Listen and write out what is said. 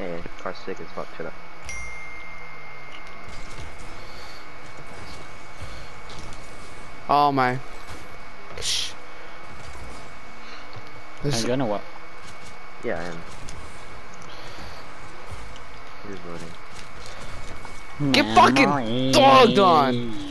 Anyway, car's sick as fuck, shut up. Oh my. Shh. This you gonna what? Yeah, I am. Get fucking dogged on!